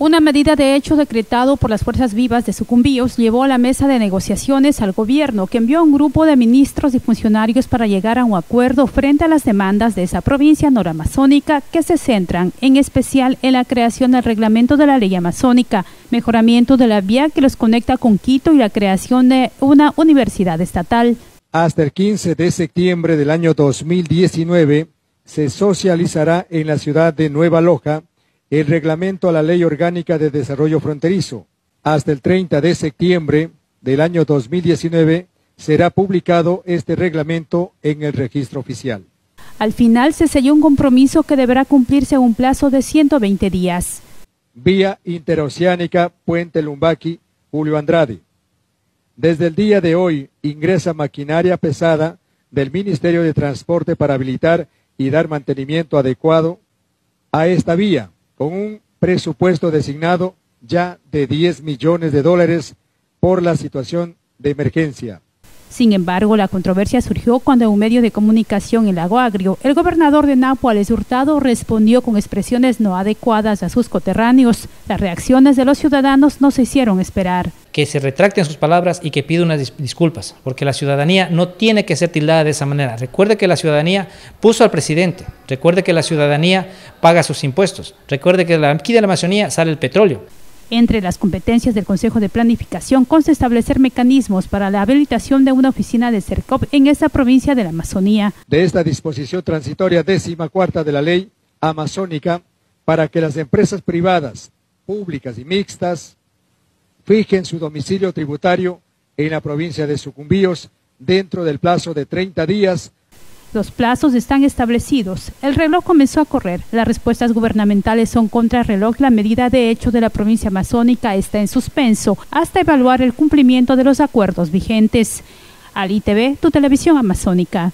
Una medida de hecho decretado por las fuerzas vivas de Sucumbíos llevó a la mesa de negociaciones al gobierno que envió a un grupo de ministros y funcionarios para llegar a un acuerdo frente a las demandas de esa provincia noramazónica que se centran en especial en la creación del reglamento de la ley amazónica, mejoramiento de la vía que los conecta con Quito y la creación de una universidad estatal. Hasta el 15 de septiembre del año 2019 se socializará en la ciudad de Nueva Loja el reglamento a la Ley Orgánica de Desarrollo Fronterizo. Hasta el 30 de septiembre del año 2019 será publicado este reglamento en el registro oficial. Al final se selló un compromiso que deberá cumplirse en un plazo de 120 días. Vía Interoceánica Puente Lumbaki, Julio Andrade. Desde el día de hoy ingresa maquinaria pesada del Ministerio de Transporte para habilitar y dar mantenimiento adecuado a esta vía con un presupuesto designado ya de 10 millones de dólares por la situación de emergencia. Sin embargo, la controversia surgió cuando en un medio de comunicación en Lago Agrio, el gobernador de Napo, Alex Hurtado, respondió con expresiones no adecuadas a sus coterráneos. Las reacciones de los ciudadanos no se hicieron esperar. Que se retracten sus palabras y que pida unas disculpas, porque la ciudadanía no tiene que ser tildada de esa manera. Recuerde que la ciudadanía puso al presidente, recuerde que la ciudadanía paga sus impuestos, recuerde que aquí de la Amazonía sale el petróleo. Entre las competencias del Consejo de Planificación consta establecer mecanismos para la habilitación de una oficina de CERCOP en esta provincia de la Amazonía. De esta disposición transitoria décima cuarta de la ley amazónica para que las empresas privadas, públicas y mixtas fijen su domicilio tributario en la provincia de Sucumbíos dentro del plazo de 30 días los plazos están establecidos. El reloj comenzó a correr. Las respuestas gubernamentales son contra el reloj. La medida de hecho de la provincia amazónica está en suspenso hasta evaluar el cumplimiento de los acuerdos vigentes. Al ITV, tu televisión amazónica.